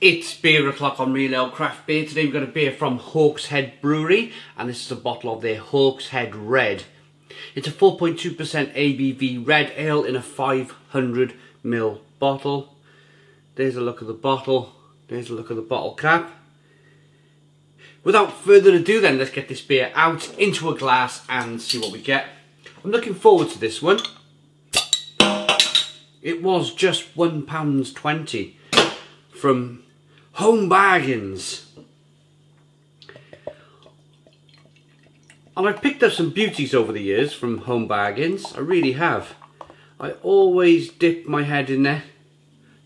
It's beer o'clock on Real Ale Craft Beer. Today we've got a beer from Hawkshead Brewery and this is a bottle of their Hawkshead Red. It's a 4.2% ABV red ale in a 500ml bottle. There's a look at the bottle. There's a look at the bottle cap. Without further ado then, let's get this beer out into a glass and see what we get. I'm looking forward to this one. It was just £1.20 from Home Bargains. And I've picked up some beauties over the years from Home Bargains. I really have. I always dip my head in there.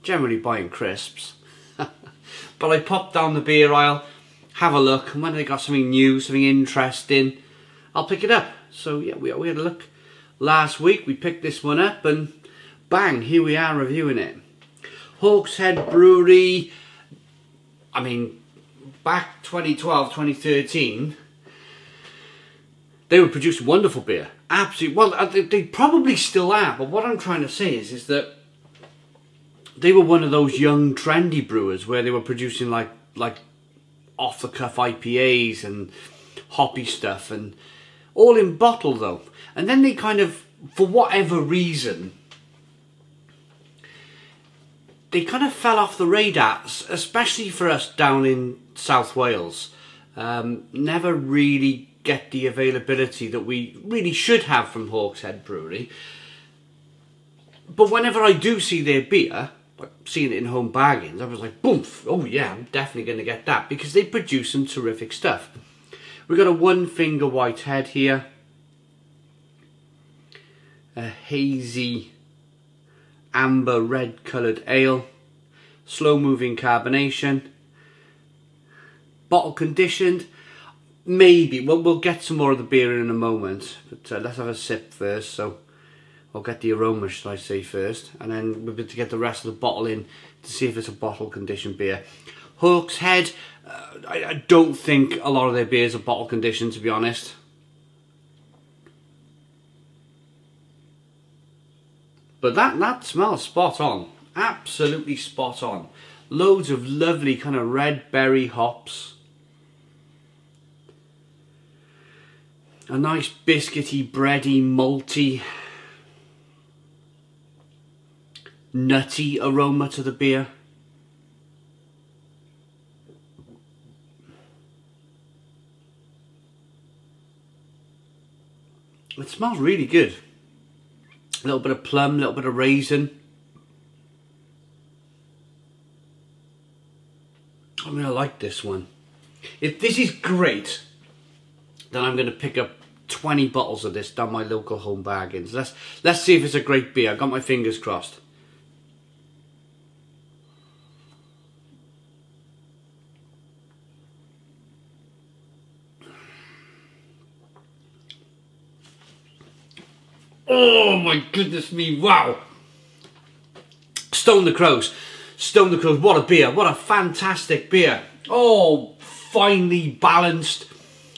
Generally buying crisps. but I pop down the beer aisle, have a look, and when they got something new, something interesting, I'll pick it up. So yeah, we, we had a look last week. We picked this one up and bang, here we are reviewing it. Hawkshead Brewery, I mean, back 2012, 2013, they were producing wonderful beer. Absolutely, well, uh, they probably still are, but what I'm trying to say is, is that they were one of those young, trendy brewers where they were producing like, like off-the-cuff IPAs and hoppy stuff, and all in bottle though. And then they kind of, for whatever reason, they kind of fell off the radar, especially for us down in South Wales. Um, never really get the availability that we really should have from Hawkshead Brewery. But whenever I do see their beer, like seeing it in home bargains, I was like, boom, oh yeah, I'm definitely going to get that because they produce some terrific stuff. We've got a one finger white head here, a hazy amber red coloured ale, slow moving carbonation, bottle conditioned, maybe, well we'll get some more of the beer in a moment, but uh, let's have a sip first, so I'll get the aroma should I say first, and then we'll be to get the rest of the bottle in to see if it's a bottle conditioned beer. Hawkshead, uh, I, I don't think a lot of their beers are bottle conditioned to be honest. But that, that smells spot on. Absolutely spot on. Loads of lovely kind of red berry hops. A nice biscuity, bready, malty, nutty aroma to the beer. It smells really good. A little bit of plum, a little bit of raisin. I'm going to like this one. If this is great, then I'm going to pick up 20 bottles of this down my local home bargains. Let's, let's see if it's a great beer. I've got my fingers crossed. Oh my goodness me, wow. Stone the Crows. Stone the Crows, what a beer. What a fantastic beer. Oh, finely balanced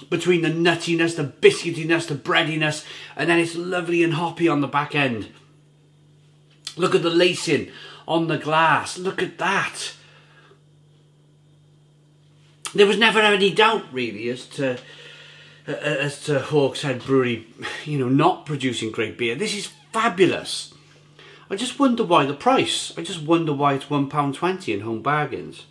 between the nuttiness, the biscuitiness, the breadiness, and then it's lovely and hoppy on the back end. Look at the lacing on the glass. Look at that. There was never any doubt, really, as to as to Hawkshead Brewery, you know, not producing great beer. This is fabulous. I just wonder why the price. I just wonder why it's £1.20 in home bargains.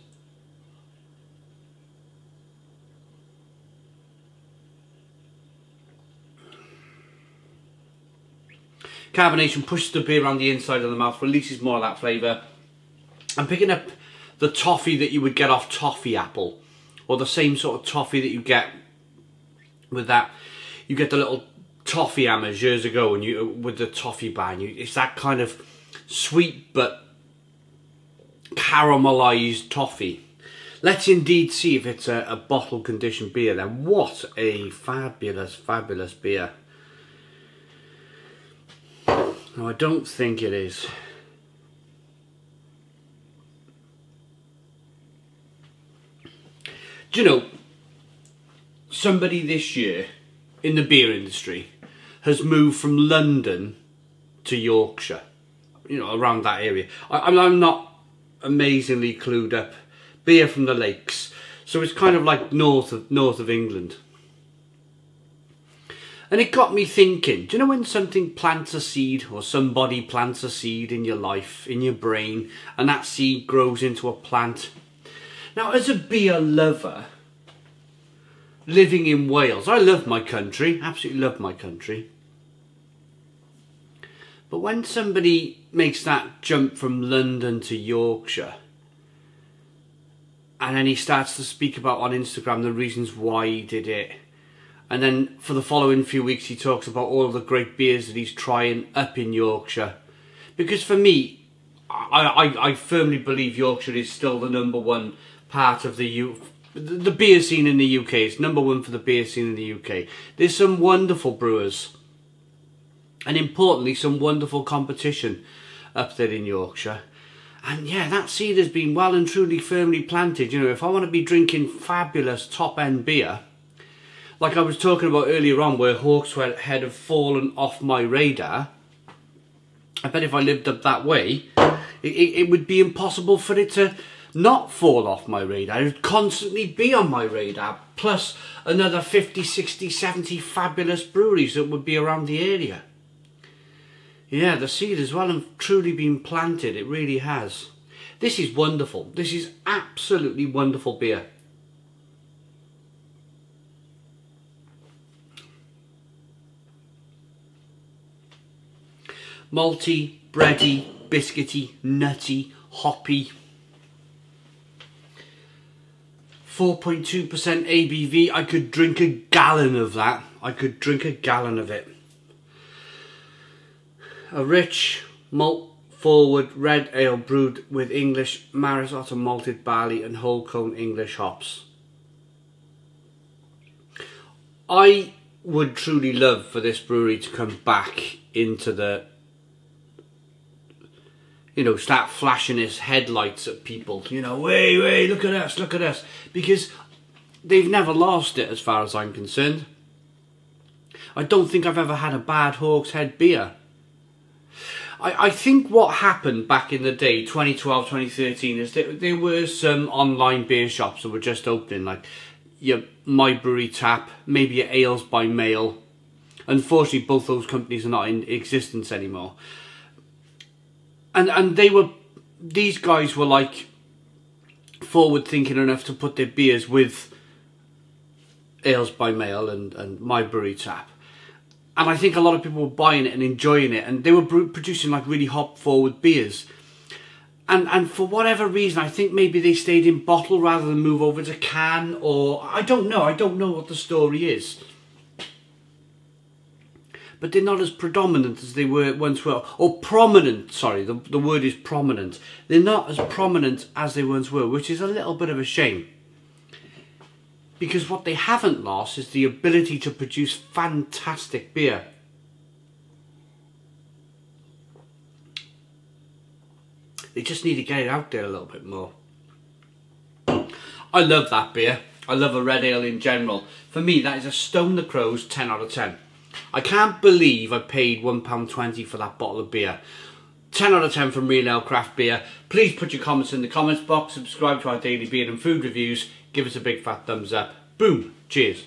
Carbonation pushes the beer around the inside of the mouth, releases more of that flavour. I'm picking up the toffee that you would get off toffee apple, or the same sort of toffee that you get with that you get the little toffee hammers years ago and you with the toffee band you, it's that kind of sweet but caramelized toffee. Let's indeed see if it's a, a bottle conditioned beer then. What a fabulous fabulous beer. No I don't think it is. Do you know somebody this year in the beer industry has moved from London to Yorkshire, you know, around that area. I, I'm not amazingly clued up beer from the lakes. So it's kind of like north of north of England. And it got me thinking, do you know when something plants a seed or somebody plants a seed in your life, in your brain, and that seed grows into a plant? Now, as a beer lover, living in Wales, I love my country, absolutely love my country. But when somebody makes that jump from London to Yorkshire, and then he starts to speak about on Instagram the reasons why he did it, and then for the following few weeks he talks about all the great beers that he's trying up in Yorkshire. Because for me, I, I, I firmly believe Yorkshire is still the number one part of the U the beer scene in the UK. It's number one for the beer scene in the UK. There's some wonderful brewers. And importantly, some wonderful competition up there in Yorkshire. And yeah, that seed has been well and truly firmly planted. You know, if I want to be drinking fabulous top end beer, like I was talking about earlier on where Hawkshead had have fallen off my radar, I bet if I lived up that way, it, it, it would be impossible for it to not fall off my radar. It would constantly be on my radar, plus another 50, 60, 70 fabulous breweries that would be around the area. Yeah, the seed has well and truly been planted. It really has. This is wonderful. This is absolutely wonderful beer. Malty, bready, biscuity, nutty, hoppy. 4.2% ABV. I could drink a gallon of that. I could drink a gallon of it. A rich, malt forward red ale brewed with English Maris Otter malted barley and whole cone English hops. I would truly love for this brewery to come back into the you know, start flashing his headlights at people. You know, wait, wait, look at us, look at us. Because they've never lost it as far as I'm concerned. I don't think I've ever had a bad Hawkshead beer. I, I think what happened back in the day, 2012, 2013, is that there were some online beer shops that were just opening, like your My Brewery Tap, maybe your Ales by Mail. Unfortunately, both those companies are not in existence anymore and and they were these guys were like forward thinking enough to put their beers with ales by mail and and my brewery tap. And i think a lot of people were buying it and enjoying it and they were producing like really hop forward beers. And and for whatever reason i think maybe they stayed in bottle rather than move over to can or i don't know i don't know what the story is but they're not as predominant as they were once were, or prominent, sorry, the, the word is prominent. They're not as prominent as they once were, which is a little bit of a shame. Because what they haven't lost is the ability to produce fantastic beer. They just need to get it out there a little bit more. I love that beer. I love a red ale in general. For me, that is a Stone the Crows 10 out of 10. I can't believe I paid £1.20 for that bottle of beer. 10 out of 10 from Real Ale Craft Beer. Please put your comments in the comments box, subscribe to our daily beer and food reviews, give us a big fat thumbs up. Boom, cheers.